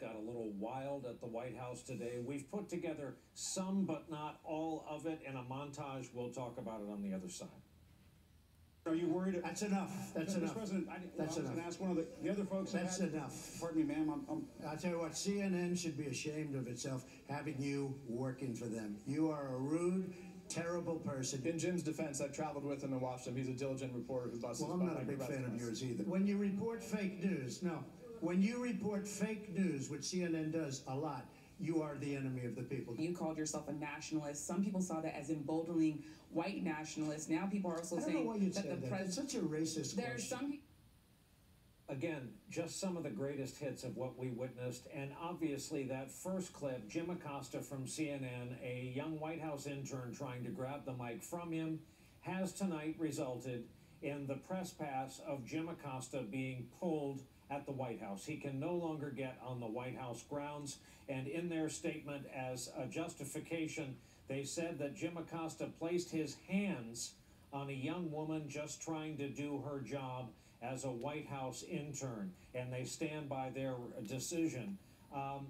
got a little wild at the White House today. We've put together some, but not all of it in a montage. We'll talk about it on the other side. Are you worried? That's enough. That's Mr. enough. President, I, That's I was going enough. to ask one of the, the other folks. That's had- enough. Pardon me, ma'am. I'm, I'm, I'll tell you what, CNN should be ashamed of itself having you working for them. You are a rude, terrible person. In Jim's defense, I've traveled with him and watched him. He's a diligent reporter who busts Well, I'm not a big fan of yours either. When you report fake news, no. When you report fake news, which CNN does a lot, you are the enemy of the people. You called yourself a nationalist. Some people saw that as emboldening white nationalists. Now people are also I saying why you that said the that. It's president. such a racist There are question. some. Again, just some of the greatest hits of what we witnessed. And obviously, that first clip, Jim Acosta from CNN, a young White House intern trying to grab the mic from him, has tonight resulted in the press pass of Jim Acosta being pulled at the White House. He can no longer get on the White House grounds. And in their statement, as a justification, they said that Jim Acosta placed his hands on a young woman just trying to do her job as a White House intern, and they stand by their decision. Um,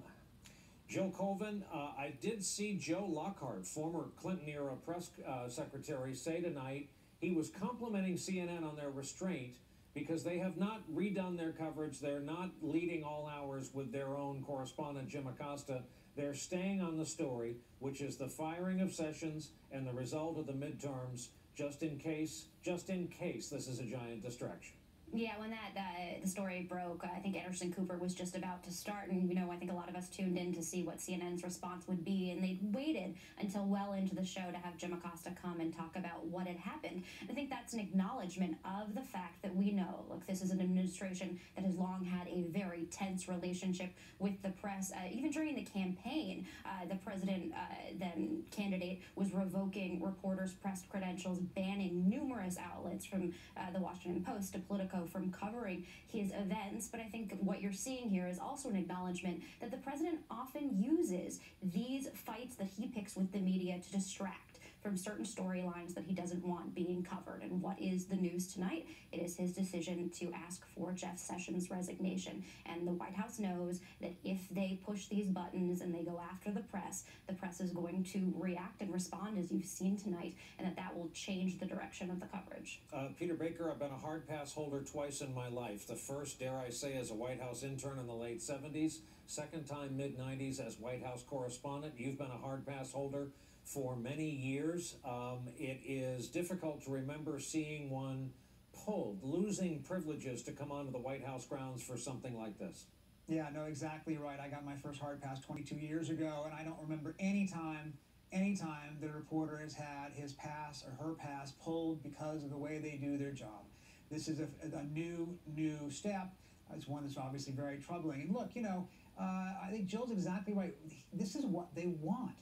Joe Colvin, uh, I did see Joe Lockhart, former Clinton era press uh, secretary, say tonight he was complimenting CNN on their restraint because they have not redone their coverage. They're not leading all hours with their own correspondent, Jim Acosta. They're staying on the story, which is the firing of Sessions and the result of the midterms, just in case, just in case this is a giant distraction. Yeah, when that uh, the story broke, I think Anderson Cooper was just about to start, and you know, I think a lot of us tuned in to see what CNN's response would be, and they waited until well into the show to have Jim Acosta come and talk about what had happened. I think that's an acknowledgement of the fact that we know, look, this is an administration that has long had a very tense relationship with the press. Uh, even during the campaign, uh, the president, uh, then candidate, was revoking reporters' press credentials, banning numerous outlets from uh, the Washington Post to Politico from covering his events. But I think what you're seeing here is also an acknowledgement that the president often uses these fights that he picks with the media to distract from certain storylines that he doesn't want being covered. And what is the news tonight? It is his decision to ask for Jeff Sessions' resignation. And the White House knows that if they push these buttons and they go after the press, the press is going to react and respond as you've seen tonight, and that that will change the direction of the coverage. Uh, Peter Baker, I've been a hard pass holder twice in my life. The first, dare I say, as a White House intern in the late 70s. Second time, mid 90s, as White House correspondent. You've been a hard pass holder for many years. Um, it is difficult to remember seeing one pulled, losing privileges to come onto the White House grounds for something like this. Yeah, no, exactly right. I got my first hard pass 22 years ago, and I don't remember any time, any time the reporter has had his pass or her pass pulled because of the way they do their job. This is a, a new, new step. It's one that's obviously very troubling. And look, you know, uh, I think Jill's exactly right. This is what they want.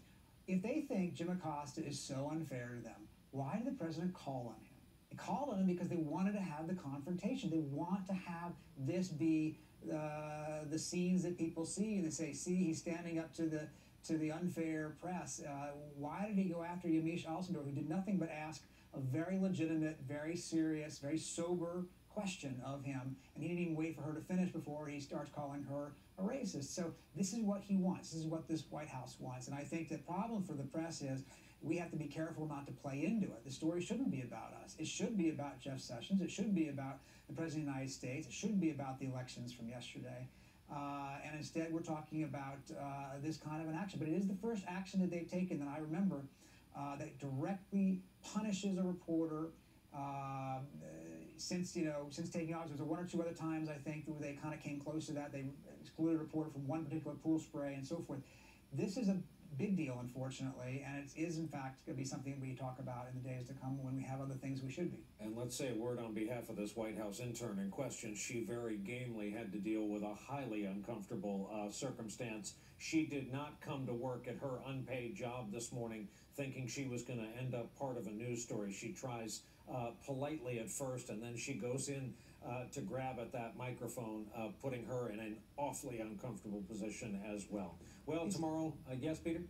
If they think Jim Acosta is so unfair to them, why did the president call on him? They called on him because they wanted to have the confrontation. They want to have this be uh, the scenes that people see, and they say, "See, he's standing up to the to the unfair press." Uh, why did he go after Yamiche Alcindor, who did nothing but ask a very legitimate, very serious, very sober question of him, and he didn't even wait for her to finish before he starts calling her a racist. So this is what he wants. This is what this White House wants, and I think the problem for the press is we have to be careful not to play into it. The story shouldn't be about us. It should be about Jeff Sessions. It should be about the President of the United States. It shouldn't be about the elections from yesterday. Uh, and instead, we're talking about uh, this kind of an action. But it is the first action that they've taken that I remember uh, that directly punishes a reporter. Since you know, since taking office, there was one or two other times I think where they kind of came close to that. They excluded a reporter from one particular pool spray and so forth. This is a big deal, unfortunately, and it is in fact going to be something we talk about in the days to come when we have other things we should be. And let's say a word on behalf of this White House intern in question. She very gamely had to deal with a highly uncomfortable uh, circumstance. She did not come to work at her unpaid job this morning thinking she was going to end up part of a news story. She tries uh, politely at first, and then she goes in uh, to grab at that microphone, uh, putting her in an awfully uncomfortable position as well. Well, tomorrow, uh, yes, Peter?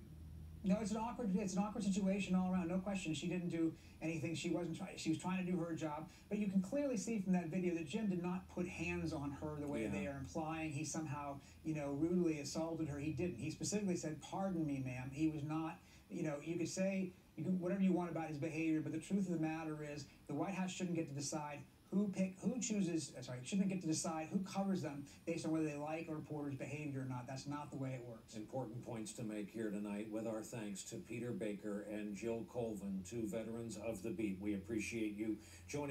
No, it's an awkward. It's an awkward situation all around. No question. She didn't do anything. She wasn't trying. She was trying to do her job. But you can clearly see from that video that Jim did not put hands on her the way Yeah. they are implying. He somehow, you know, rudely assaulted her. He didn't. He specifically said, "Pardon me, ma'am." He was not. You know, you could say you can whatever you want about his behavior, but the truth of the matter is, the White House shouldn't get to decide who pick who chooses. uh, Sorry, shouldn't get to decide who covers them based on whether they like a reporter's behavior or not. That's not the way it works. Important points to make here tonight with our thanks to Peter Baker and Jill Colvin, two veterans of the beat. We appreciate you joining.